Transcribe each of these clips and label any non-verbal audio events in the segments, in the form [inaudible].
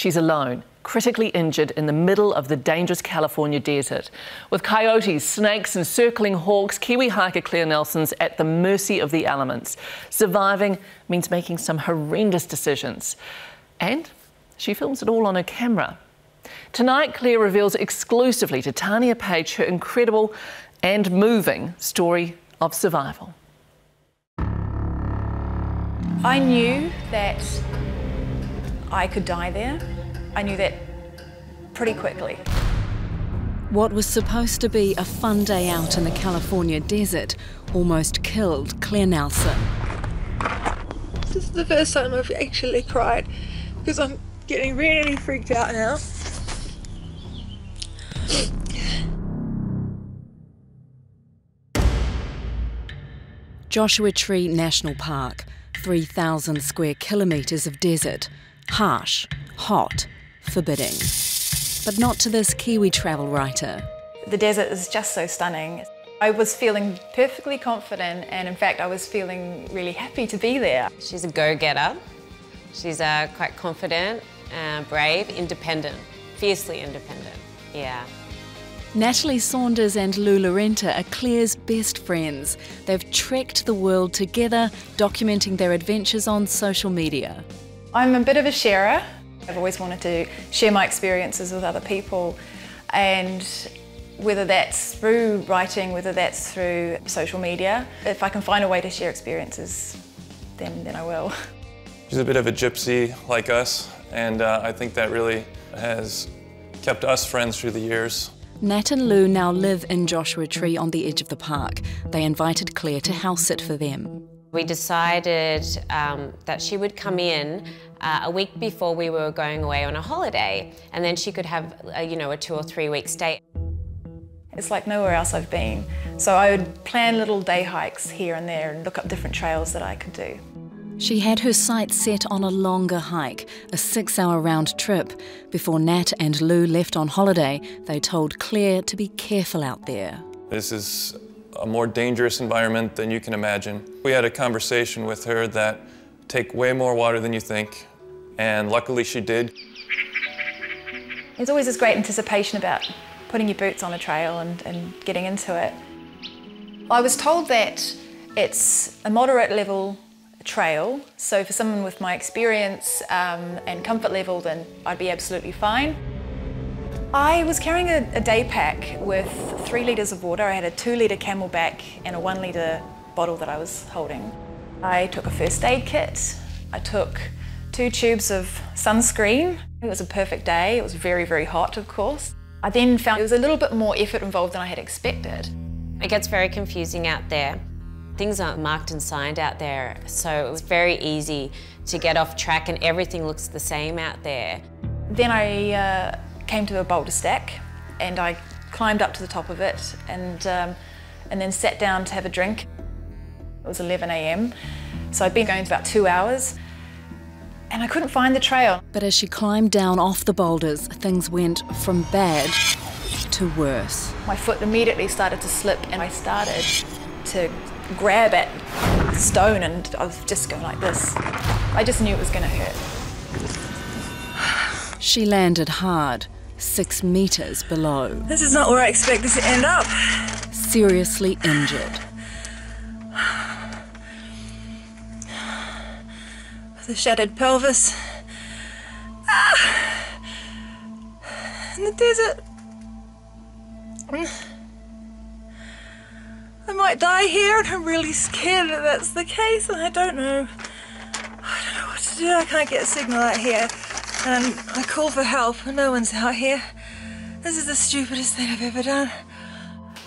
She's alone, critically injured in the middle of the dangerous California desert. With coyotes, snakes, and circling hawks, Kiwi hiker Claire Nelson's at the mercy of the elements. Surviving means making some horrendous decisions. And she films it all on her camera. Tonight, Claire reveals exclusively to Tania Page her incredible and moving story of survival. I knew that I could die there. I knew that pretty quickly. What was supposed to be a fun day out in the California desert almost killed Claire Nelson. This is the first time I've actually cried because I'm getting really freaked out now. Joshua Tree National Park, 3,000 square kilometres of desert. Harsh, hot, forbidding. But not to this Kiwi travel writer. The desert is just so stunning. I was feeling perfectly confident, and in fact, I was feeling really happy to be there. She's a go getter. She's uh, quite confident, uh, brave, independent, fiercely independent. Yeah. Natalie Saunders and Lou Lorenta are Claire's best friends. They've trekked the world together, documenting their adventures on social media. I'm a bit of a sharer. I've always wanted to share my experiences with other people, and whether that's through writing, whether that's through social media, if I can find a way to share experiences, then, then I will. [laughs] She's a bit of a gypsy like us, and uh, I think that really has kept us friends through the years. Nat and Lou now live in Joshua Tree on the edge of the park. They invited Claire to house sit for them. We decided um, that she would come in uh, a week before we were going away on a holiday, and then she could have, a, you know, a two or three week stay. It's like nowhere else I've been. So I would plan little day hikes here and there and look up different trails that I could do. She had her sights set on a longer hike, a six hour round trip. Before Nat and Lou left on holiday, they told Claire to be careful out there. This is a more dangerous environment than you can imagine. We had a conversation with her that take way more water than you think, and luckily she did. There's always this great anticipation about putting your boots on a trail and, and getting into it. I was told that it's a moderate level trail. So for someone with my experience um, and comfort level, then I'd be absolutely fine. I was carrying a, a, day pack with three litres of water. I had a two litre CamelBak and a one litre bottle that I was holding. I took a first aid kit. I took two tubes of sunscreen. It was a perfect day. It was very, very hot, of course. I then found there was a little bit more effort involved than I had expected. It gets very confusing out there. Things aren't marked and signed out there, so it was very easy to get off track and everything looks the same out there. Then I uh, came to a boulder stack and I climbed up to the top of it and, um, and then sat down to have a drink. It was 11 a.m. So I'd been going for about two hours and I couldn't find the trail. But as she climbed down off the boulders, things went from bad to worse. My foot immediately started to slip and I started to grab at the stone and I was just going like this. I just knew it was going to hurt. She landed hard, six metres below. This is not where I expected to end up. Seriously injured. The shattered pelvis. Ah. In the desert. I might die here and I'm really scared that that's the case and I don't know. I don't know what to do. I can't get a signal out here. And I call for help and no one's out here. This is the stupidest thing I've ever done.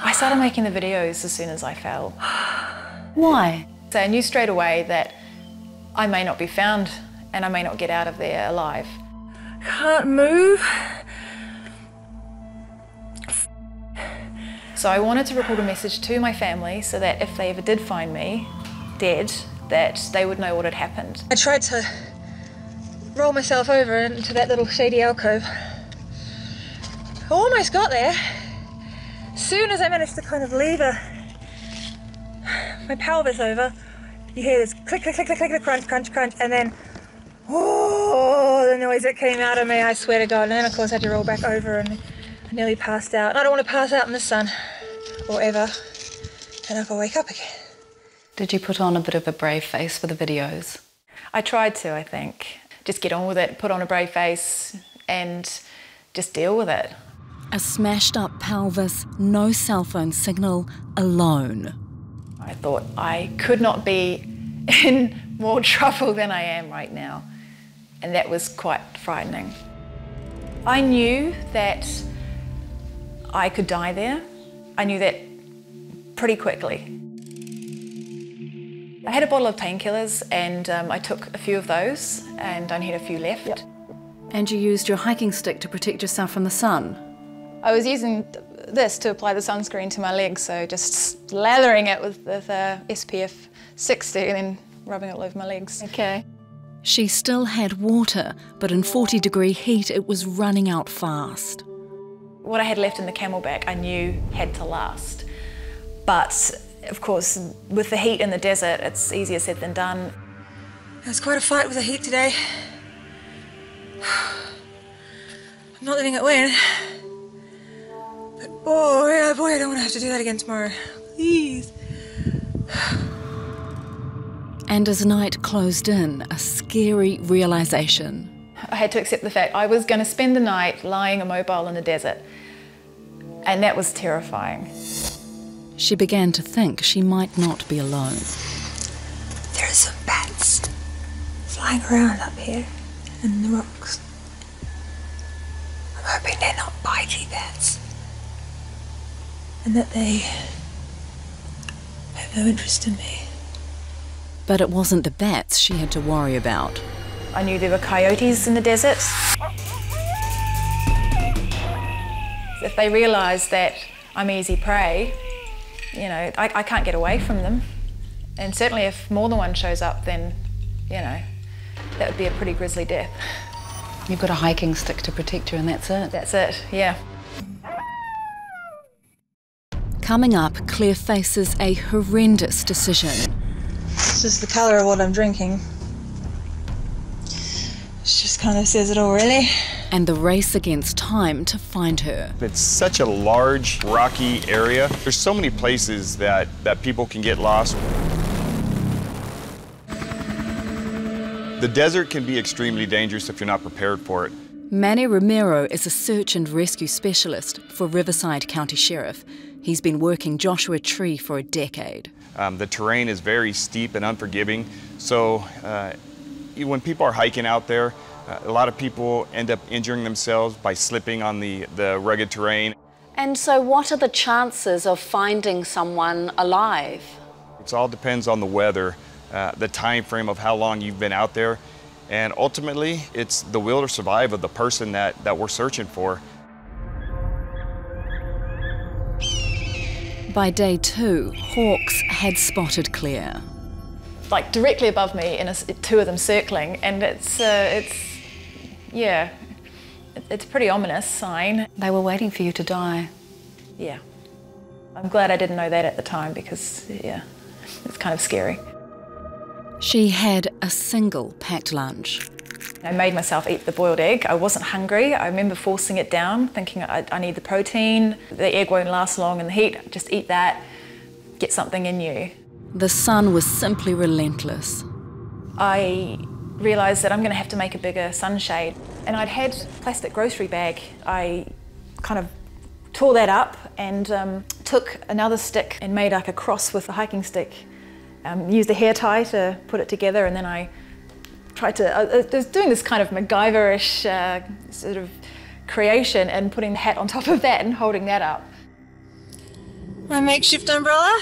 I started making the videos as soon as I fell. [gasps] Why? So I knew straight away that I may not be found and I may not get out of there alive. Can't move. So I wanted to record a message to my family so that if they ever did find me dead, that they would know what had happened. I tried to roll myself over into that little shady alcove. I almost got there. Soon as I managed to kind of lever my pelvis over, you hear this click, click, click, click, click, crunch, crunch, crunch, and then Oh, the noise that came out of me, I swear to God. And then, of course, I had to roll back over and I nearly passed out. I don't want to pass out in the sun or ever. And if I wake up again. Did you put on a bit of a brave face for the videos? I tried to, I think. Just get on with it, put on a brave face, and just deal with it. A smashed up pelvis, no cell phone signal, alone. I thought I could not be [laughs] in more trouble than I am right now. And that was quite frightening. I knew that I could die there. I knew that pretty quickly. I had a bottle of painkillers and um, I took a few of those and I only had a few left. Yep. And you used your hiking stick to protect yourself from the sun? I was using this to apply the sunscreen to my legs, so just lathering it with, with uh, SPF 60 and then rubbing it all over my legs. Okay. She still had water, but in 40 degree heat it was running out fast. What I had left in the CamelBak I knew had to last. But of course, with the heat in the desert, it's easier said than done. It was quite a fight with the heat today. [sighs] I'm not letting it win. But boy, oh boy, I don't want to have to do that again tomorrow. Please. And as night closed in, a scary realization. I had to accept the fact I was going to spend the night lying immobile in the desert. And that was terrifying. She began to think she might not be alone. There are some bats flying around up here in the rocks. I'm hoping they're not bitey bats. And that they have no interest in me. But it wasn't the bats she had to worry about. I knew there were coyotes in the desert. If they realise that I'm easy prey, you know, I, I can't get away from them. And certainly if more than one shows up, then, you know, that would be a pretty grisly death. You've got a hiking stick to protect you and that's it? That's it, yeah. Coming up, Claire faces a horrendous decision. This is the colour of what I'm drinking. It just kind of says it all, really. And the race against time to find her. It's such a large, rocky area. There's so many places that, that people can get lost. The desert can be extremely dangerous if you're not prepared for it. Manny Romero is a search and rescue specialist for Riverside County Sheriff. He's been working Joshua Tree for a decade. Um, the terrain is very steep and unforgiving, so uh, when people are hiking out there, uh, a lot of people end up injuring themselves by slipping on the, the rugged terrain. And so, what are the chances of finding someone alive? It all depends on the weather, uh, the time frame of how long you've been out there, and ultimately, it's the will to survive of the person that, that we're searching for. By day two, hawks had spotted Claire. Like directly above me, and two of them circling, and it's uh, it's yeah, it's a pretty ominous sign. They were waiting for you to die. Yeah, I'm glad I didn't know that at the time because yeah, it's kind of scary. She had a single packed lunch. I made myself eat the boiled egg. I wasn't hungry. I remember forcing it down, thinking I, I, need the protein. The egg won't last long in the heat. Just eat that, get something in you. The sun was simply relentless. I realised that I'm going to have to make a bigger sunshade. And I'd had a plastic grocery bag. I kind of tore that up and um, took another stick and made like a cross with a hiking stick. Um, used a hair tie to put it together and then I tried to, I was doing this kind of MacGyverish uh, sort of creation and putting the hat on top of that and holding that up. My makeshift umbrella.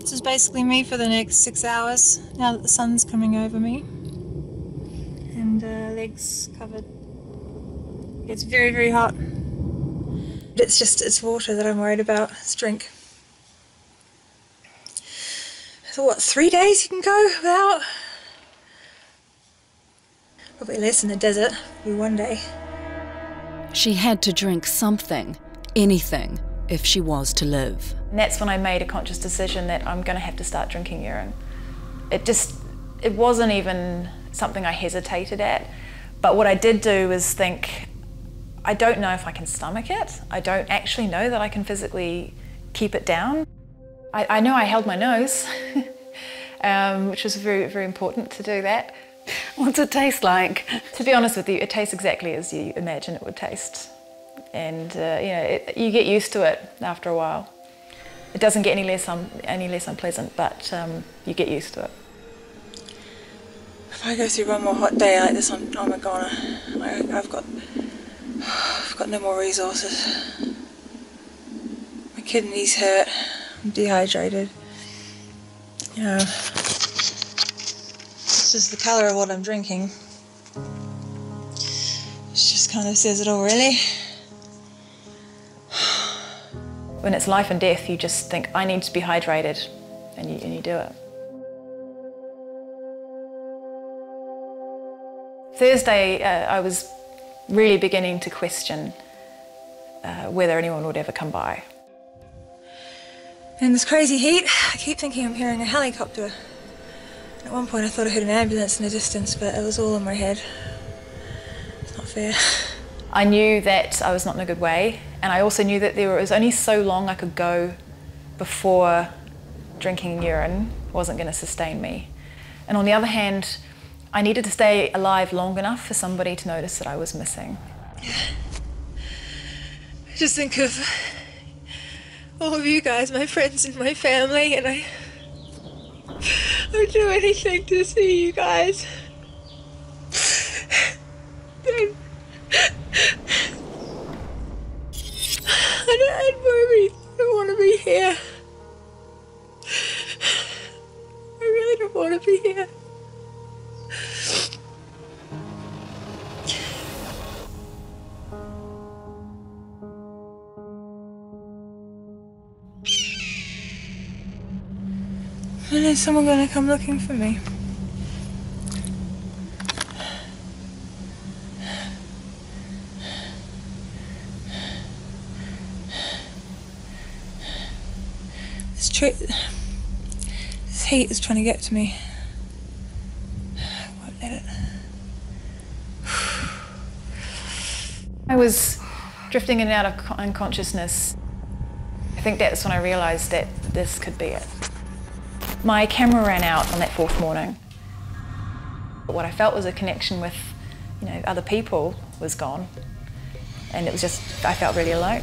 This is basically me for the next six hours now that the sun's coming over me. And uh, legs covered. It's very, very hot. It's just, it's water that I'm worried about. It's drink. So what, three days you can go without? Probably less in the desert, maybe one day. She had to drink something, anything, if she was to live. And that's when I made a conscious decision that I'm going to have to start drinking urine. It just, it wasn't even something I hesitated at. But what I did do was think, I don't know if I can stomach it. I don't actually know that I can physically keep it down. I, I know I held my nose, [laughs] um, which was very, very important to do that. What's it taste like? To be honest with you, it tastes exactly as you imagine it would taste. And uh, you know, it, you get used to it after a while. It doesn't get any less, um, any less unpleasant, but um, you get used to it. If I go through one more hot day like this, I'm, I'm a goner. I, I've got, [sighs] I've got no more resources. My kidneys hurt. Dehydrated. Yeah. this is the colour of what I'm drinking. It just kind of says it all, really. When it's life and death, you just think, I need to be hydrated, and you, and you do it. Thursday, uh, I was really beginning to question uh, whether anyone would ever come by. In this crazy heat, I keep thinking I'm hearing a helicopter. At one point, I thought I heard an ambulance in the distance, but it was all in my head. It's not fair. I knew that I was not in a good way, and I also knew that there was only so long I could go before drinking urine wasn't going to sustain me. And on the other hand, I needed to stay alive long enough for somebody to notice that I was missing. I just think of all of you guys, my friends and my family, and I. I would do anything to see you guys. I don't want to be here. Someone gonna come looking for me? This this heat is trying to get to me. I won't let it. I was drifting in and out of unconsciousness. I think that's when I realised that this could be it. My camera ran out on that fourth morning. But what I felt was a connection with, you know, other people was gone. And it was just, I felt really alone.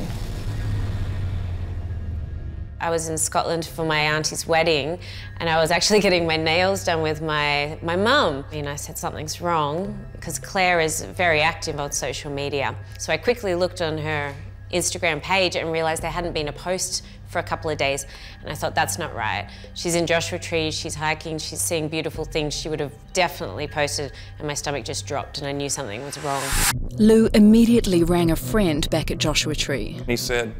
I was in Scotland for my auntie's wedding and I was actually [laughs] getting my nails done with my, my mum. And I said something's wrong because Claire is very active on social media. So I quickly looked on her Instagram page and realised there hadn't been a post for a couple of days. And I thought, that's not right. She's in Joshua Tree, she's hiking, she's seeing beautiful things. She would have definitely posted, and my stomach just dropped, and I knew something was wrong. Lou immediately rang a friend back at Joshua Tree. He said,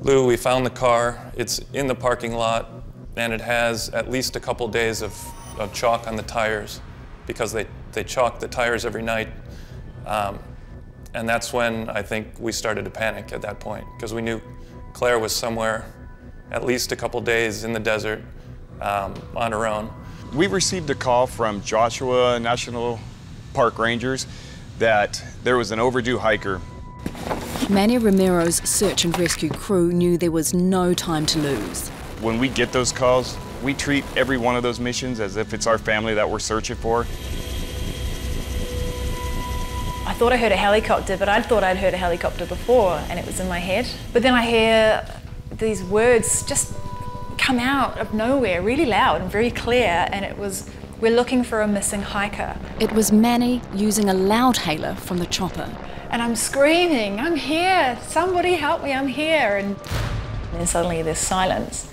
Lou, we found the car. It's in the parking lot, and it has at least a couple days of, of chalk on the tires because they, they chalk the tires every night. Um, and that's when I think we started to panic at that point because we knew Claire was somewhere at least a couple days in the desert um, on her own. We received a call from Joshua National Park Rangers that there was an overdue hiker. Manny Romero's search and rescue crew knew there was no time to lose. When we get those calls, we treat every one of those missions as if it's our family that we're searching for. I thought I heard a helicopter, but I'd thought I'd heard a helicopter before, and it was in my head. But then I hear these words just come out of nowhere, really loud and very clear, and it was, We're looking for a missing hiker. It was Manny using a loudhailer from the chopper. And I'm screaming, I'm here, somebody help me, I'm here. And then suddenly there's silence.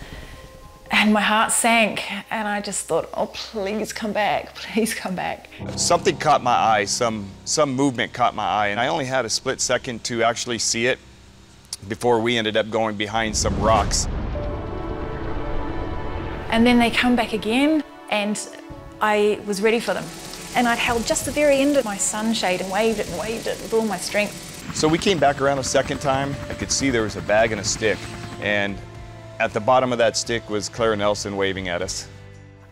And my heart sank, and I just thought, oh, please come back, [laughs] please come back. Something caught my eye, some, some movement caught my eye, and I only had a split second to actually see it before we ended up going behind some rocks. And then they come back again, and I was ready for them. And I'd held just the very end of my sunshade and waved it and waved it with all my strength. So we came back around a second time. I could see there was a bag and a stick, and at the bottom of that stick was Claire Nelson waving at us.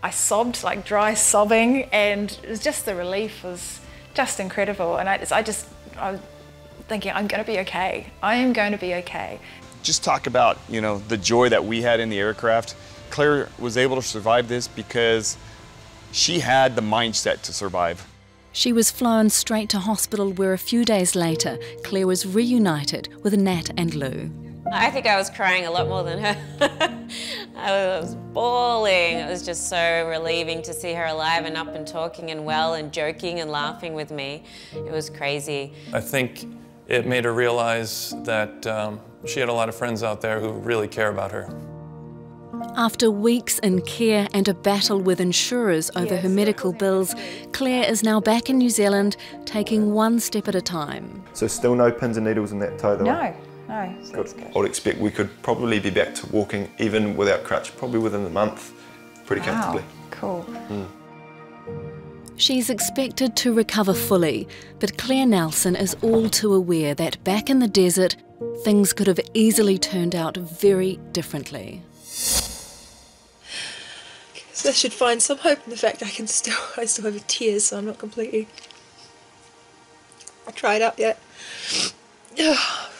I sobbed, like dry sobbing, and it was just the relief was just incredible. And I, just, I just, I was thinking, I'm going to be okay. I am going to be okay. Just talk about, you know, the joy that we had in the aircraft. Claire was able to survive this because she had the mindset to survive. She was flown straight to hospital where a few days later, Claire was reunited with Nat and Lou. I think I was crying a lot more than her. [laughs] I was bawling. It was just so relieving to see her alive and up and talking and well and joking and laughing with me. It was crazy. I think it made her realize that um, she had a lot of friends out there who really care about her. After weeks in care and a battle with insurers over her medical bills, Claire is now back in New Zealand, taking one step at a time. So still no pins and needles in that toe though? No, no, so Good. that's good. I would expect we could probably be back to walking even without crutch, probably within a month, pretty Wow, comfortably. cool. Hmm. She's expected to recover fully, but Claire Nelson is all too aware that back in the desert, things could have easily turned out very differently. So I should find some hope in the fact I can still [laughs] I still have tears, so I'm not completely I cried out yet. [sighs]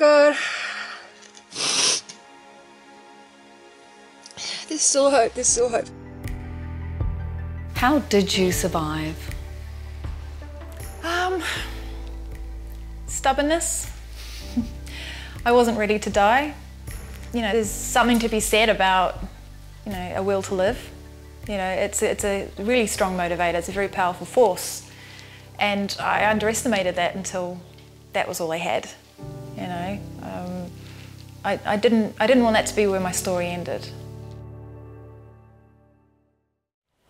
god. There's still hope, there's still hope. How did you survive? Um, stubbornness. I wasn't ready to die. You know, there's something to be said about, you know, a will to live. You know, it's, it's a really strong motivator, it's a very powerful force. And I underestimated that until that was all I had. You know, um, I, I, didn't, I didn't want that to be where my story ended.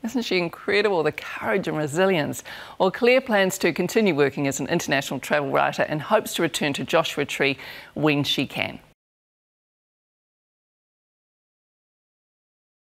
Isn't she incredible? The courage and resilience. Well, Claire plans to continue working as an international travel writer and hopes to return to Joshua Tree when she can.